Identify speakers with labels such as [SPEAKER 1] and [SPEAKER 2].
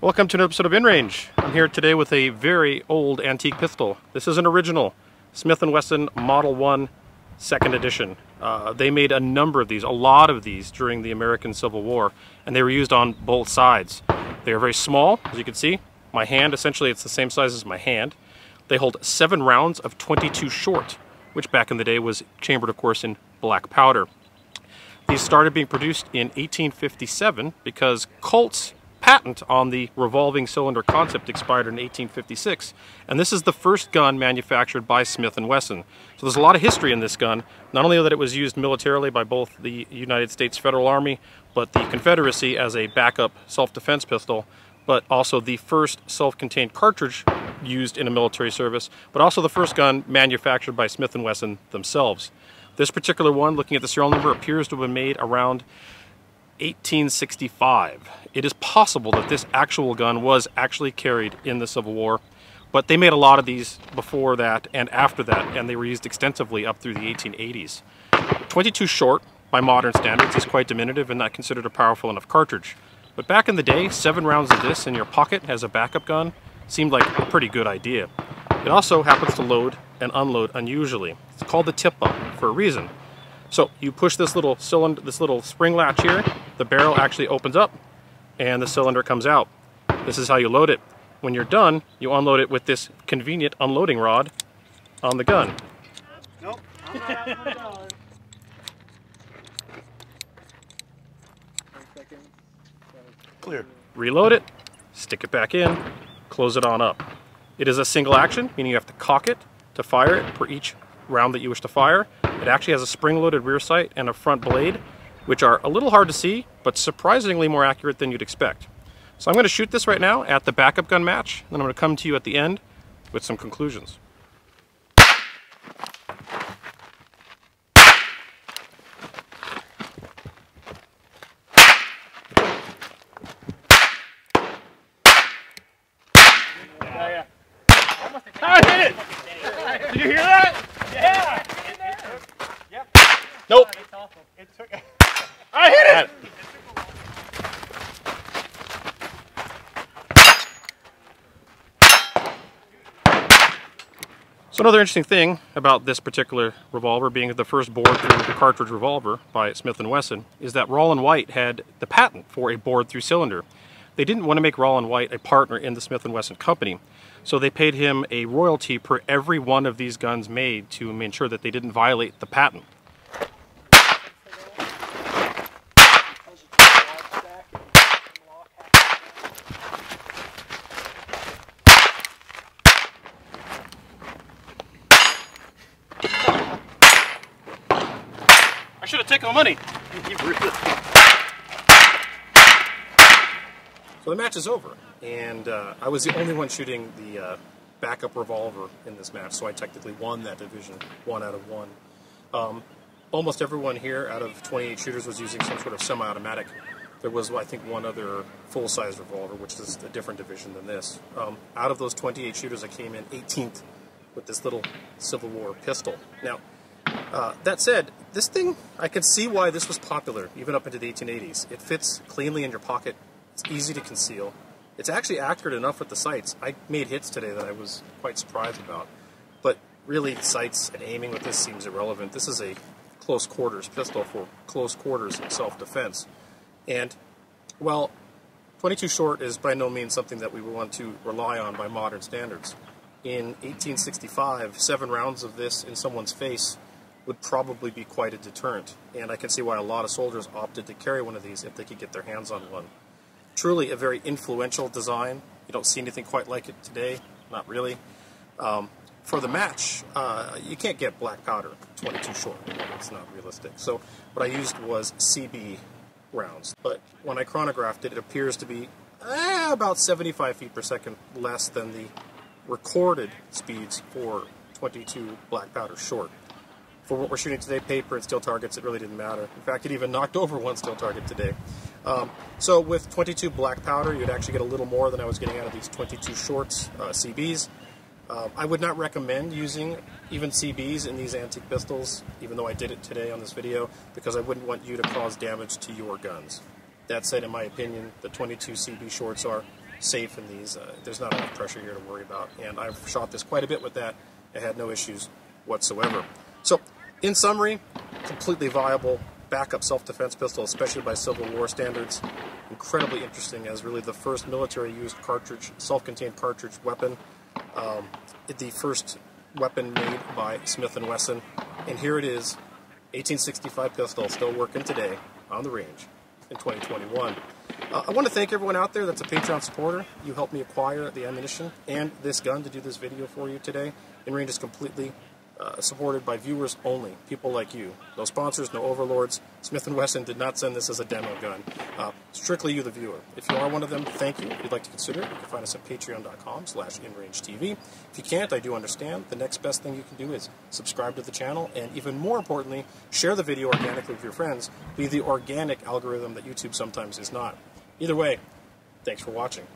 [SPEAKER 1] Welcome to an episode of In Range. I'm here today with a very old antique pistol. This is an original Smith & Wesson Model 1 second edition. Uh, they made a number of these, a lot of these during the American Civil War, and they were used on both sides. They are very small, as you can see. My hand, essentially it's the same size as my hand. They hold seven rounds of 22 short, which back in the day was chambered, of course, in black powder. These started being produced in 1857 because Colt's patent on the revolving cylinder concept expired in 1856 and this is the first gun manufactured by Smith & Wesson. So there's a lot of history in this gun, not only that it was used militarily by both the United States Federal Army but the Confederacy as a backup self-defense pistol but also the first self-contained cartridge used in a military service but also the first gun manufactured by Smith & Wesson themselves. This particular one, looking at the serial number, appears to have been made around 1865. It is possible that this actual gun was actually carried in the Civil War, but they made a lot of these before that and after that, and they were used extensively up through the 1880s. 22 short, by modern standards, is quite diminutive and not considered a powerful enough cartridge. But back in the day, seven rounds of this in your pocket as a backup gun seemed like a pretty good idea. It also happens to load and unload unusually. It's called the tip-up for a reason. So you push this little cylinder, this little spring latch here, the barrel actually opens up and the cylinder comes out. This is how you load it. When you're done, you unload it with this convenient unloading rod on the gun. Nope. Clear. Reload it, stick it back in, close it on up. It is a single action, meaning you have to cock it to fire it for each round that you wish to fire. It actually has a spring-loaded rear sight and a front blade, which are a little hard to see, but surprisingly more accurate than you'd expect. So I'm going to shoot this right now at the backup gun match, and then I'm going to come to you at the end with some conclusions. Hit it! Did you hear that? Yeah! Nope. It took. I hit it. So another interesting thing about this particular revolver being the first bored through cartridge revolver by Smith & Wesson is that Rollin White had the patent for a bored through cylinder. They didn't want to make Rollin White a partner in the Smith & Wesson company, so they paid him a royalty per every one of these guns made to ensure that they didn't violate the patent. Taken the money. so the match is over, and uh, I was the only one shooting the uh, backup revolver in this match, so I technically won that division, one out of one. Um, almost everyone here out of 28 shooters was using some sort of semi-automatic. There was, I think, one other full-size revolver, which is a different division than this. Um, out of those 28 shooters, I came in 18th with this little Civil War pistol. Now, uh, that said, this thing, I can see why this was popular, even up into the 1880s. It fits cleanly in your pocket, it's easy to conceal. It's actually accurate enough with the sights. I made hits today that I was quite surprised about. But really, sights and aiming with this seems irrelevant. This is a close quarters pistol for close quarters self-defense. And, well, 22 short is by no means something that we want to rely on by modern standards. In 1865, seven rounds of this in someone's face would probably be quite a deterrent, and I can see why a lot of soldiers opted to carry one of these if they could get their hands on one. Truly a very influential design. You don't see anything quite like it today, not really. Um, for the match, uh, you can't get black powder 22 short. It's not realistic. So what I used was CB rounds. But when I chronographed it, it appears to be eh, about 75 feet per second less than the recorded speeds for 22 black powder short for what we're shooting today, paper and steel targets, it really didn't matter. In fact, it even knocked over one steel target today. Um, so with 22 black powder, you'd actually get a little more than I was getting out of these 22 shorts uh, CBs. Um, I would not recommend using even CBs in these antique pistols, even though I did it today on this video, because I wouldn't want you to cause damage to your guns. That said, in my opinion, the 22 CB shorts are safe in these. Uh, there's not enough pressure here to worry about. And I've shot this quite a bit with that. I had no issues whatsoever. So, in summary, completely viable backup self-defense pistol, especially by Civil War standards. Incredibly interesting as really the first military-used cartridge, self-contained cartridge weapon. Um, the first weapon made by Smith & Wesson. And here it is, 1865 pistol, still working today on the range in 2021. Uh, I want to thank everyone out there that's a Patreon supporter. You helped me acquire the ammunition and this gun to do this video for you today. Inrange is completely uh, supported by viewers only, people like you. No sponsors, no overlords. Smith & Wesson did not send this as a demo gun. Uh, strictly you, the viewer. If you are one of them, thank you. If you'd like to consider it, you can find us at patreon.com slash inrangetv. If you can't, I do understand. The next best thing you can do is subscribe to the channel, and even more importantly, share the video organically with your friends. Be the organic algorithm that YouTube sometimes is not. Either way, thanks for watching.